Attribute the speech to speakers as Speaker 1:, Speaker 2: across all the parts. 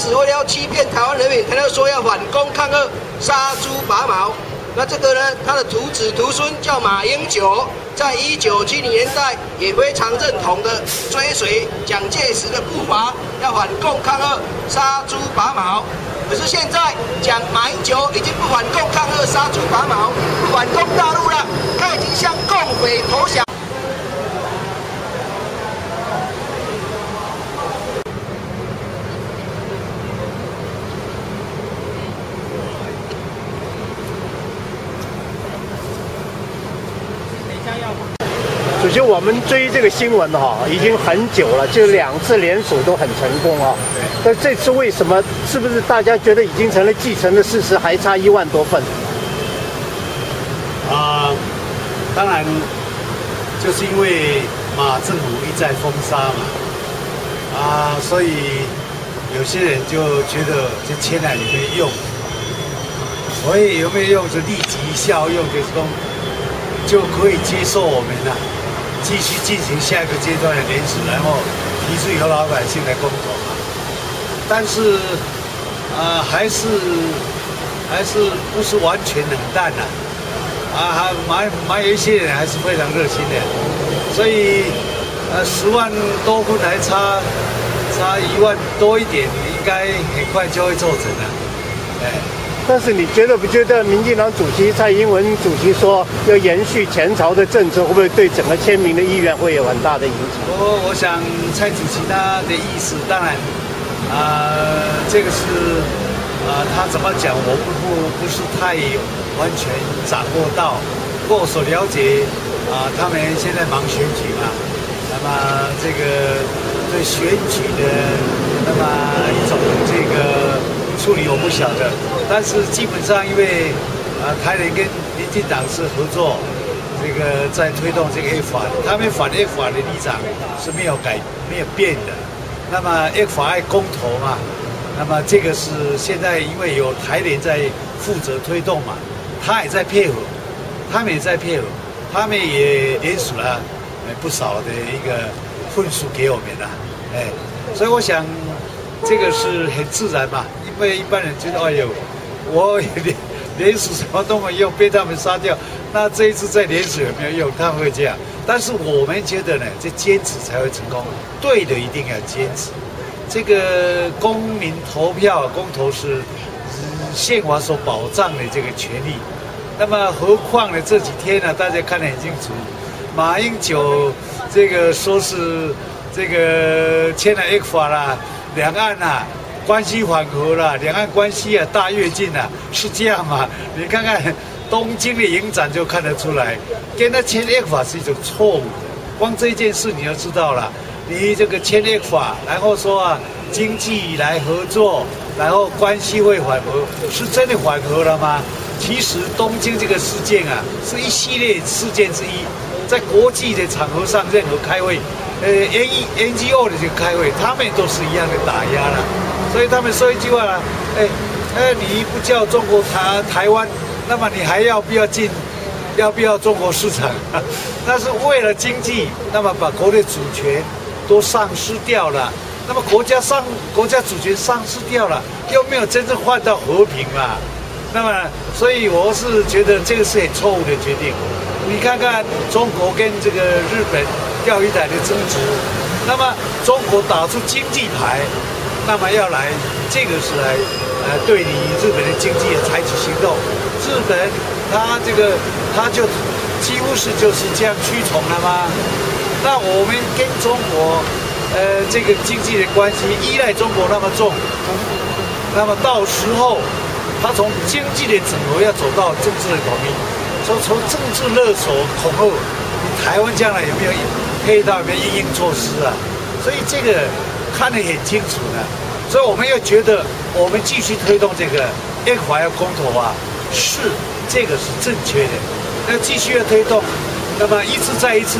Speaker 1: 只为了欺骗台湾人民，他就说要反攻抗俄，杀猪拔毛。那这个呢，他的徒子徒孙叫马英九，在一九七零年代也非常认同的追随蒋介石的步伐，要反共抗俄，杀猪拔毛。可是现在讲马英九已经不反共抗俄，杀猪拔毛，不反攻大陆了，他已经向共匪投降。
Speaker 2: 就，我们追这个新闻哈，已经很久了，就两次联署都很成功啊。但这次为什么？是不是大家觉得已经成了既成的事实，还差一万多份？
Speaker 3: 啊，当然，就是因为马政府一再封杀嘛，啊，所以有些人就觉得这签了有没用？所以有没有用？就立即效用，就是说就可以接受我们了。继续进行下一个阶段的联署，然后提出由老百姓来公投嘛。但是，呃，还是还是不是完全冷淡的，啊，还蛮蛮有一些人还是非常热心的。所以，呃，十万多分还差差一万多一点，应该很快就会做成了，哎。
Speaker 2: 但是你觉得不觉得民进党主席蔡英文主席说要延续前朝的政策，会不会对整个签名的意愿会有很大的影响？
Speaker 3: 我我想蔡主席他的意思，当然，啊，这个是啊，他怎么讲，我不不不是太完全掌握到。不过我所了解啊，他们现在忙选举嘛，那么这个对选举的那么一种这个。处理我不晓得，但是基本上因为啊，台联跟民进党是合作，这个在推动这个 F 法，他们反 F 法的立场是没有改、没有变的。那么 F 法爱公投嘛，那么这个是现在因为有台联在负责推动嘛，他也在配合，他们也在配合，他们也联署了不少的一个份数给我们了，哎，所以我想这个是很自然嘛。因为一般人觉得，哎呦，我连连署什么都没用，被他们杀掉。那这一次再连署也没有用？他们会这样。但是我们觉得呢，这坚持才会成功。对的，一定要坚持。这个公民投票公投是宪法所保障的这个权利。那么何况呢？这几天呢，大家看得很清楚，马英九这个说是这个签了 X 法啦，两岸呐。关系缓和了，两岸关系啊大跃进啊，是这样吗？你看看东京的影展就看得出来，跟他签约法是一种错误的。光这件事你要知道了，你这个签约法，然后说啊经济来合作，然后关系会缓和，是真的缓和了吗？其实东京这个事件啊，是一系列事件之一，在国际的场合上，任何开会，呃，N E N G O 的这个开会，他们都是一样的打压了。所以他们说一句话了，哎，哎，你不叫中国台台湾，那么你还要不要进？要不要中国市场？那是为了经济，那么把国内主权都丧失掉了，那么国家上国家主权丧失掉了，又没有真正换到和平嘛？那么，所以我是觉得这个是很错误的决定。你看看中国跟这个日本钓鱼台的争执，那么中国打出经济牌。那么要来，这个是来，呃，对你日本的经济采取行动。日本他这个他就几乎是就是这样屈从了吗？那我们跟中国，呃，这个经济的关系依赖中国那么重，那么到时候他从经济的整合要走到政治的统一，从从政治勒索恐吓，你台湾将来有没有配套有没有应应措施啊？所以这个。看得很清楚的，所以我们要觉得我们继续推动这个 F 法要公投啊，是这个是正确的，要继续要推动，那么一次再一次，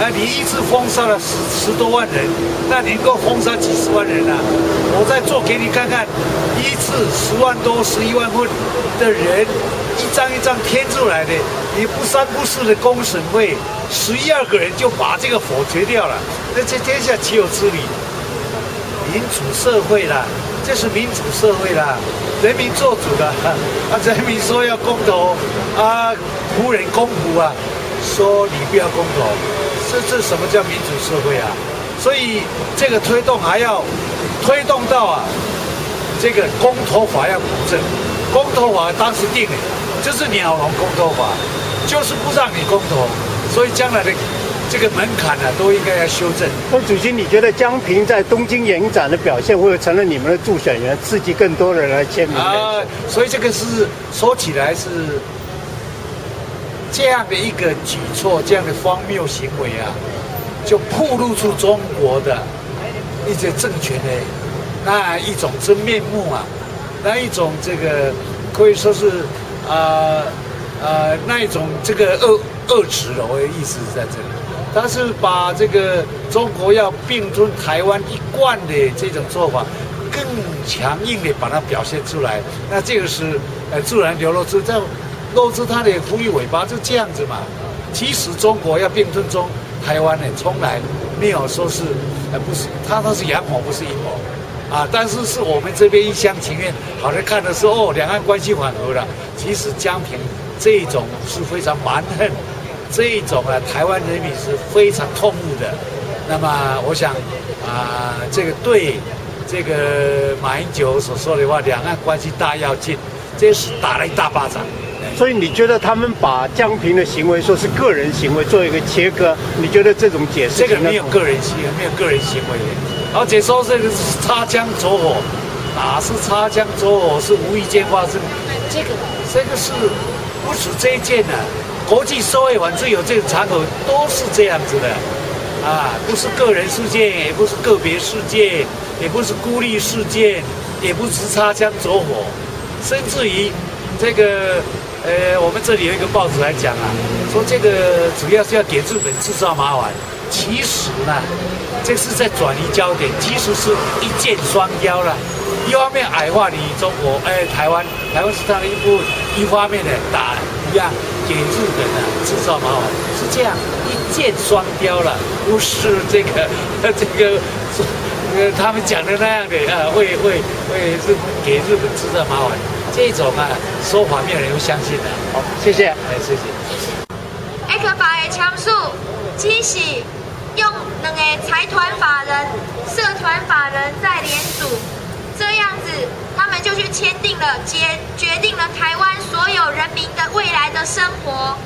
Speaker 3: 啊，你一次封杀了十十多万人，那能够封杀几十万人啊？我再做给你看看，一次十万多、十一万份的人，一张一张贴出来的，你不三不四的公审会，十一二个人就把这个否决掉了，那这天下岂有此理？民主社会啦，这是民主社会啦，人民做主的 啊，人民说要公投啊，无人公仆啊，说你不要公投，这这什么叫民主社会啊？所以这个推动还要推动到啊，这个公投法要补正，公投法当时定的，就是鸟笼公投法，就是不让你公投，所以将来的。这个门槛呢，都应该要修正。
Speaker 2: 那主席，你觉得江平在东京影展的表现，会不会成了你们的助选员，刺激更多人来签名？啊，
Speaker 3: 所以这个是说起来是这样的一个举措，这样的荒谬行为啊，就暴露出中国的一些政权的那一种真面目啊，那一种这个可以说是啊啊那一种这个恶恶质的，我的意思是在这里。他是把这个中国要并吞台湾一贯的这种做法，更强硬的把它表现出来。那这个是呃自然流露出，在露出他的狐狸尾巴，就这样子嘛。其实中国要并吞中台湾呢，从来没有说是呃不是，他他是阳谋不是阴谋啊。但是是我们这边一厢情愿，好像看的是哦两岸关系缓和了。其实江平这种是非常蛮横。这一种啊，台湾人民是非常痛恶的。那么，我想啊，这个对这个马英九所说的话，两岸关系大要紧，这是打了一大巴掌。
Speaker 2: 所以，你觉得他们把江平的行为说是个人行为，做一个切割？你觉得这种解释？
Speaker 3: 这个没有个人行为，没有个人行为，而且说这个是擦枪走火，哪是擦枪走火？是无意间发生。这个，这个是不止这一件呢。国际社会反正有这个场合都是这样子的，啊，不是个人事件，也不是个别事件，也不是孤立事件，也不是擦枪走火，甚至于这个，呃，我们这里有一个报纸来讲啊，说这个主要是要给日本制造麻烦。其实呢，这是在转移焦点，其实是一箭双雕了。一方面矮化你中国，哎，台湾，台湾是他的一部；一方面呢，打一样给日本呢制造麻烦，是这样一箭双雕了，不是这个 这个呃他们讲的那样的呃，会会会日给日本制造麻烦，这种啊说法没有人会相信的。
Speaker 2: 好，谢谢，
Speaker 3: 哎，谢谢。
Speaker 4: 艾克法的枪数，七喜用两个财团法人、社团法人在联署。这样子，他了，决决定了台湾所有人民的未来的生活。